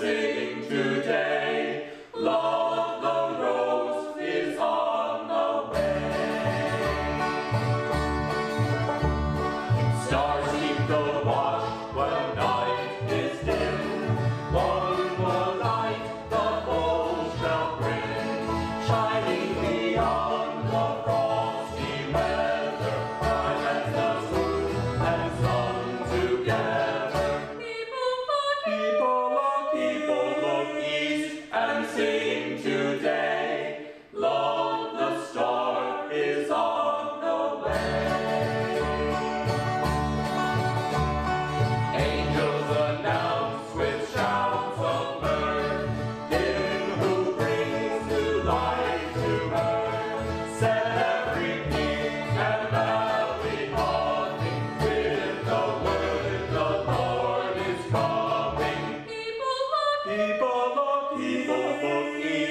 sing today. Love the rose is on the way. Stars keep watch night is dim. One more light the shall bring, shining beyond the Ibalogi. Ibalogi.